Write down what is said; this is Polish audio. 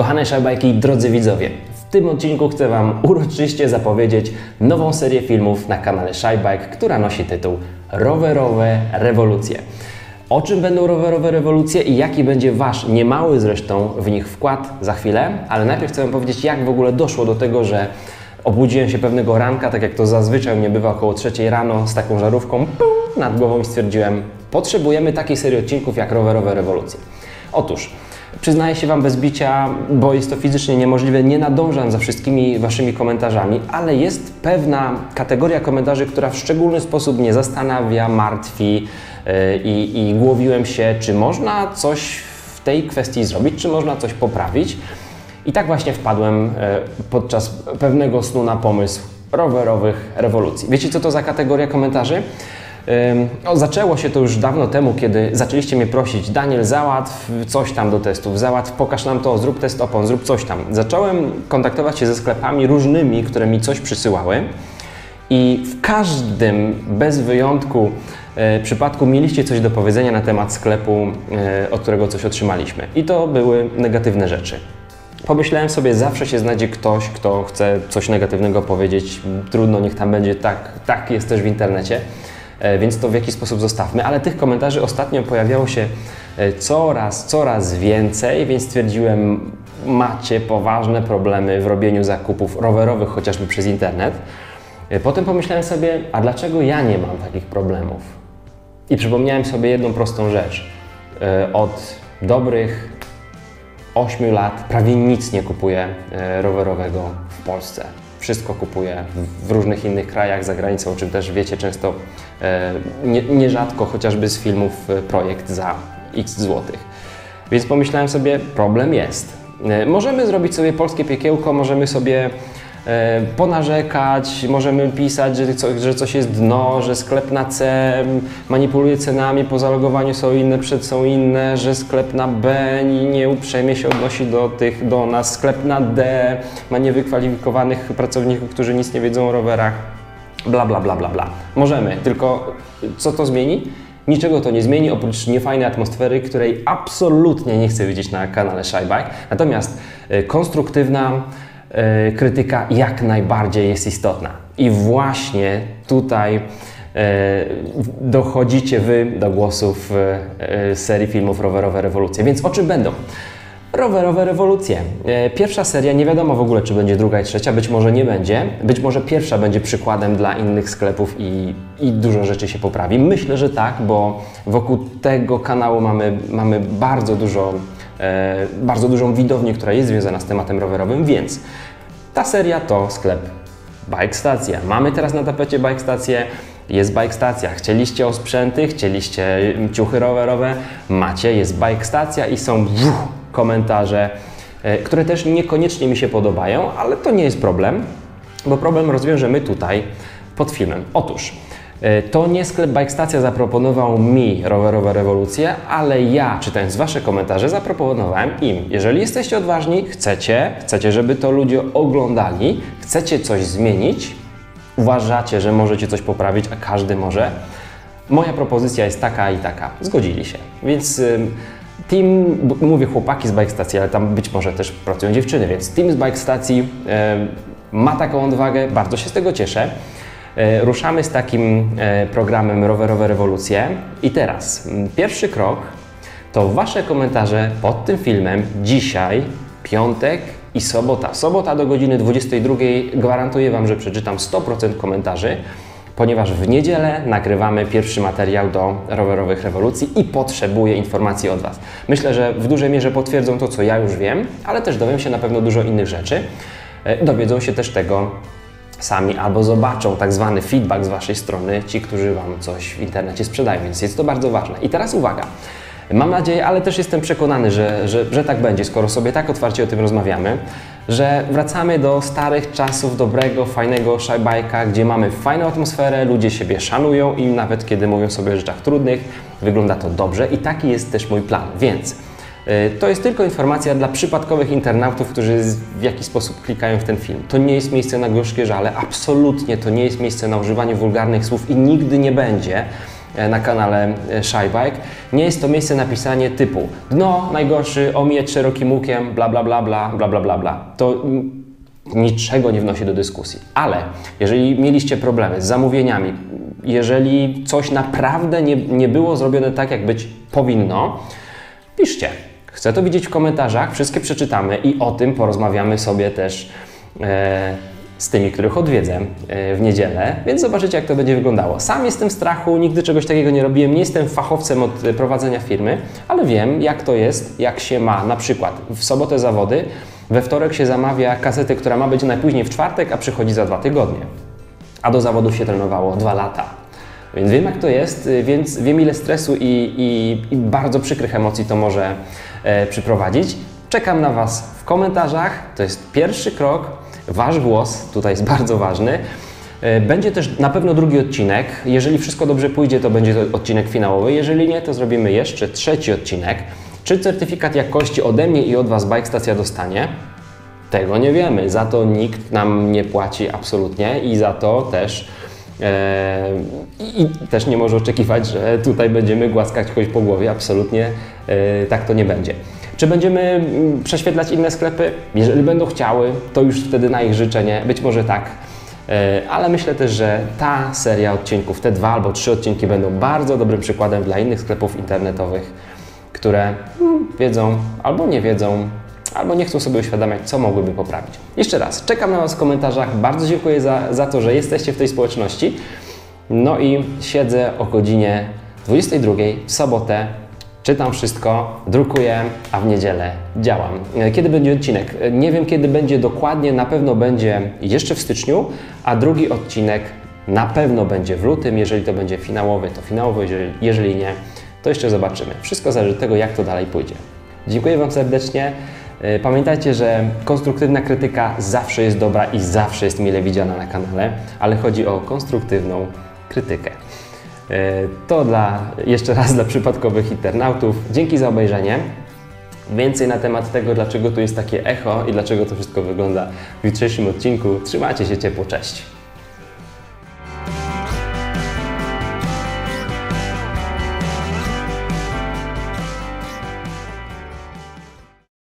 Kochane Szajbajki, drodzy widzowie, w tym odcinku chcę Wam uroczyście zapowiedzieć nową serię filmów na kanale Szajbajk, która nosi tytuł Rowerowe rewolucje. O czym będą rowerowe rewolucje i jaki będzie Wasz niemały zresztą w nich wkład za chwilę, ale najpierw chcę Wam powiedzieć, jak w ogóle doszło do tego, że obudziłem się pewnego ranka, tak jak to zazwyczaj mnie bywa około trzeciej rano z taką żarówką pum, nad głową i stwierdziłem, potrzebujemy takiej serii odcinków jak rowerowe rewolucje. Otóż, Przyznaję się Wam bez bicia, bo jest to fizycznie niemożliwe, nie nadążam za wszystkimi Waszymi komentarzami, ale jest pewna kategoria komentarzy, która w szczególny sposób mnie zastanawia, martwi yy, i, i głowiłem się, czy można coś w tej kwestii zrobić, czy można coś poprawić. I tak właśnie wpadłem yy, podczas pewnego snu na pomysł rowerowych rewolucji. Wiecie, co to za kategoria komentarzy? No, zaczęło się to już dawno temu, kiedy zaczęliście mnie prosić, Daniel, załatw coś tam do testów, załatw, pokaż nam to, zrób test opon, zrób coś tam. Zacząłem kontaktować się ze sklepami różnymi, które mi coś przysyłały i w każdym, bez wyjątku, e, przypadku mieliście coś do powiedzenia na temat sklepu, e, od którego coś otrzymaliśmy. I to były negatywne rzeczy. Pomyślałem sobie, zawsze się znajdzie ktoś, kto chce coś negatywnego powiedzieć. Trudno, niech tam będzie tak, tak jest też w internecie. E, więc to w jakiś sposób zostawmy. Ale tych komentarzy ostatnio pojawiało się e, coraz, coraz więcej, więc stwierdziłem, macie poważne problemy w robieniu zakupów rowerowych, chociażby przez internet. E, potem pomyślałem sobie, a dlaczego ja nie mam takich problemów? I przypomniałem sobie jedną prostą rzecz. Od dobrych 8 lat prawie nic nie kupuję rowerowego w Polsce wszystko kupuję w różnych innych krajach, za granicą, czy też wiecie często, e, nie, nierzadko chociażby z filmów e, projekt za x złotych. Więc pomyślałem sobie, problem jest. E, możemy zrobić sobie polskie piekiełko, możemy sobie E, ponarzekać, możemy pisać, że, że coś jest dno, że sklep na C manipuluje cenami, po zalogowaniu są inne, przed są inne, że sklep na B nie uprzejmie się odnosi do tych, do nas, sklep na D ma niewykwalifikowanych pracowników, którzy nic nie wiedzą o rowerach, bla, bla, bla, bla, bla. Możemy, tylko co to zmieni? Niczego to nie zmieni, oprócz niefajnej atmosfery, której absolutnie nie chcę widzieć na kanale Shybike. Natomiast e, konstruktywna, E, krytyka jak najbardziej jest istotna. I właśnie tutaj e, dochodzicie Wy do głosów e, serii filmów Rowerowe Rewolucje. Więc o czym będą? Rowerowe rewolucje. Pierwsza seria, nie wiadomo w ogóle, czy będzie druga i trzecia, być może nie będzie. Być może pierwsza będzie przykładem dla innych sklepów i, i dużo rzeczy się poprawi. Myślę, że tak, bo wokół tego kanału mamy, mamy bardzo dużo E, bardzo dużą widownię, która jest związana z tematem rowerowym, więc ta seria to sklep Bike Stacja. Mamy teraz na tapecie Bike Stację, jest Bike Stacja. Chcieliście osprzęty, chcieliście ciuchy rowerowe, macie, jest Bike Stacja i są wuh, komentarze, e, które też niekoniecznie mi się podobają, ale to nie jest problem, bo problem rozwiążemy tutaj pod filmem. Otóż E, to nie sklep Bike Stacja zaproponował mi rowerowe rewolucje, ale ja, czytając Wasze komentarze, zaproponowałem im. Jeżeli jesteście odważni, chcecie, chcecie, żeby to ludzie oglądali, chcecie coś zmienić, uważacie, że możecie coś poprawić, a każdy może, moja propozycja jest taka i taka. Zgodzili się. Więc team, mówię chłopaki z Bike Stacji, ale tam być może też pracują dziewczyny, więc team z Bike Stacji ma taką odwagę, bardzo się z tego cieszę. E, ruszamy z takim e, programem Rowerowe Rewolucje. I teraz pierwszy krok to Wasze komentarze pod tym filmem dzisiaj, piątek i sobota. Sobota do godziny 22 gwarantuję Wam, że przeczytam 100% komentarzy, ponieważ w niedzielę nagrywamy pierwszy materiał do rowerowych rewolucji i potrzebuję informacji od Was. Myślę, że w dużej mierze potwierdzą to, co ja już wiem, ale też dowiem się na pewno dużo innych rzeczy. E, dowiedzą się też tego, sami albo zobaczą tak zwany feedback z Waszej strony, ci, którzy Wam coś w internecie sprzedają, więc jest to bardzo ważne. I teraz uwaga. Mam nadzieję, ale też jestem przekonany, że, że, że tak będzie, skoro sobie tak otwarcie o tym rozmawiamy, że wracamy do starych czasów dobrego, fajnego szajbajka, gdzie mamy fajną atmosferę, ludzie siebie szanują i nawet kiedy mówią sobie o rzeczach trudnych, wygląda to dobrze i taki jest też mój plan. Więc to jest tylko informacja dla przypadkowych internautów, którzy w jakiś sposób klikają w ten film. To nie jest miejsce na gorzkie żale, absolutnie to nie jest miejsce na używanie wulgarnych słów i nigdy nie będzie. e, na kanale e, Shybike. Nie jest to miejsce na pisanie typu dno najgorszy, omijać szerokim łukiem, bla bla bla bla bla bla bla bla. To niczego nie wnosi do dyskusji. Ale jeżeli mieliście problemy z zamówieniami, jeżeli coś naprawdę nie, nie było zrobione tak, jak być powinno, piszcie. Chcę to widzieć w komentarzach, wszystkie przeczytamy i o tym porozmawiamy sobie też e, z tymi, których odwiedzę e, w niedzielę, więc zobaczycie, jak to będzie wyglądało. Sam jestem w strachu, nigdy czegoś takiego nie robiłem, nie jestem fachowcem od e, prowadzenia firmy, ale wiem, jak to jest, jak się ma na przykład w sobotę zawody, we wtorek się zamawia kasetę, która ma być najpóźniej w czwartek, a przychodzi za dwa tygodnie. A do zawodów się trenowało dwa lata. Więc wiem, jak to jest, y, więc wiem, ile stresu i, i, i bardzo przykrych emocji to może e, przyprowadzić. Czekam na Was w komentarzach. To jest pierwszy krok. Wasz głos tutaj jest bardzo ważny. E, Będzie też na pewno drugi odcinek. Jeżeli wszystko dobrze pójdzie, to będzie to odcinek finałowy. Jeżeli nie, to zrobimy jeszcze trzeci odcinek. Czy certyfikat jakości ode mnie i od Was Bike Stacja dostanie? Tego nie wiemy. Za to nikt nam nie płaci absolutnie i za to też e, i też nie może oczekiwać, że tutaj będziemy głaskać kogoś po głowie. Absolutnie e, tak to nie będzie. Czy będziemy mm, prześwietlać inne sklepy? Jeżeli będą chciały, to już wtedy na ich życzenie. Być może tak. E, Ale myślę też, że ta seria odcinków, te dwa albo trzy odcinki będą bardzo dobrym przykładem dla innych sklepów internetowych, które mm, wiedzą albo nie wiedzą, albo nie chcą sobie uświadamiać, co mogłyby poprawić. Jeszcze raz, czekam na Was w komentarzach. Bardzo dziękuję za, za to, że jesteście w tej społeczności. No i siedzę o godzinie 22 w sobotę. Czytam wszystko, drukuję, a w niedzielę działam. E, Kiedy będzie odcinek? E, Nie wiem, kiedy będzie dokładnie, na pewno będzie jeszcze w styczniu, a drugi odcinek na pewno będzie w lutym. Jeżeli to będzie finałowy, to finałowy, jeżeli, jeżeli nie, to jeszcze zobaczymy. Wszystko zależy od tego, jak to dalej pójdzie. Dziękuję Wam serdecznie. E, Pamiętajcie, że konstruktywna krytyka zawsze jest dobra i zawsze jest mile widziana na kanale, ale chodzi o konstruktywną krytykę. E, To dla, jeszcze raz dla przypadkowych internautów. Dzięki za obejrzenie. Więcej na temat tego, dlaczego tu jest takie echo i dlaczego to wszystko wygląda w jutrzejszym odcinku. Trzymajcie się ciepło, cześć!